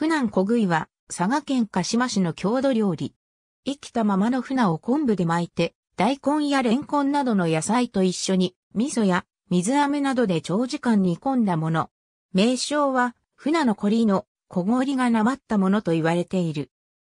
船小食いは佐賀県鹿島市の郷土料理。生きたままの船を昆布で巻いて、大根やレンコンなどの野菜と一緒に、味噌や水飴などで長時間煮込んだもの。名称は、船のコリの小氷がなまったものと言われている。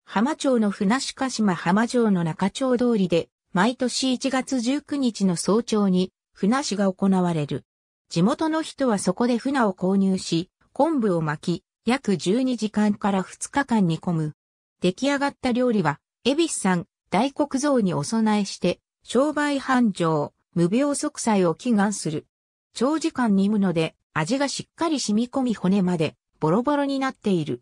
浜町の船鹿島浜町の中町通りで、毎年1月19日の早朝に、船市が行われる。地元の人はそこで船を購入し、昆布を巻き、約12時間から2日間煮込む。出来上がった料理は、恵比寿山、大黒像にお供えして、商売繁盛、無病息災を祈願する。長時間煮むので、味がしっかり染み込み骨まで、ボロボロになっている。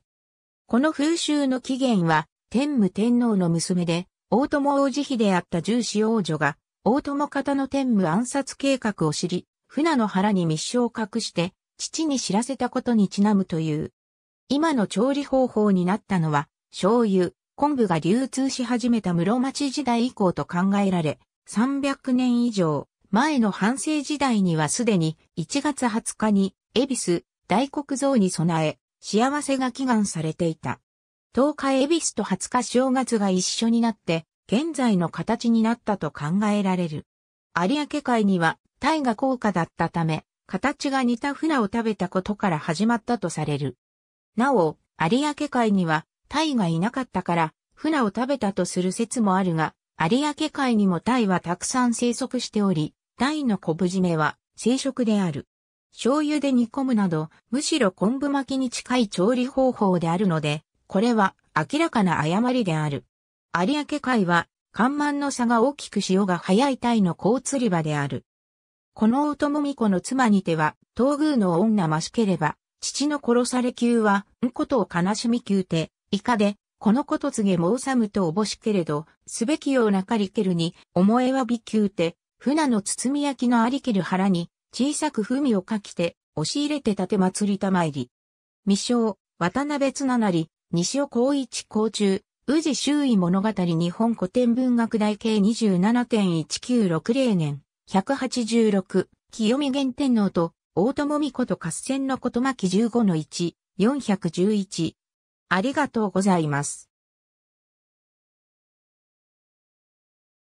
この風習の起源は、天武天皇の娘で、大友王子妃であった重視王女が、大友方の天武暗殺計画を知り、船の腹に密書を隠して、父に知らせたことにちなむという。今の調理方法になったのは、醤油、昆布が流通し始めた室町時代以降と考えられ、300年以上前の半世時代にはすでに1月20日に恵比寿大黒像に備え幸せが祈願されていた。10日恵比寿と20日正月が一緒になって現在の形になったと考えられる。有明海にはタイが高価だったため形が似た船を食べたことから始まったとされる。なお、有明海にはタイがいなかったから、船を食べたとする説もあるが、有明海にもタイはたくさん生息しており、タイの昆布締めは生食である。醤油で煮込むなど、むしろ昆布巻きに近い調理方法であるので、これは明らかな誤りである。有明海は、干満の差が大きく潮が早いタイの交釣り場である。このおともみ子の妻にては、東宮の女ましければ、父の殺され級は、んことを悲しみ級て、以下で、このこと告げ申さむとおぼしけれど、すべきようなかりけるに、思えはびきうて、船の包み焼きのありける腹に、小さく文を書きて、押し入れて立て祭りたまいり。未章、渡辺綱成、西尾光一甲中、宇治周囲物語日本古典文学大系27.1960年、186、清見源天皇と、大友美子と合戦のこと巻15の1、411、ありがとうございます。